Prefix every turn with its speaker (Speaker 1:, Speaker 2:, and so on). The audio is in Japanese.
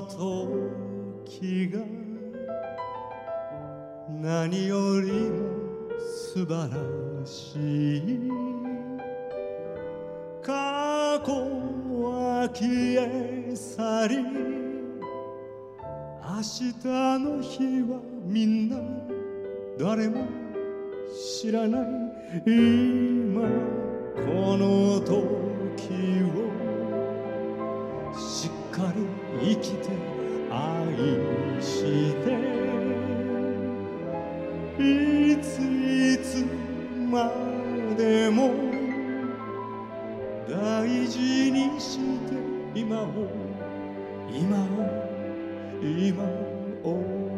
Speaker 1: の時が何よりも素晴らしい過去は消え去り明日の日はみんな誰も知らない。今この時していついつまでも大事にして今を今を今を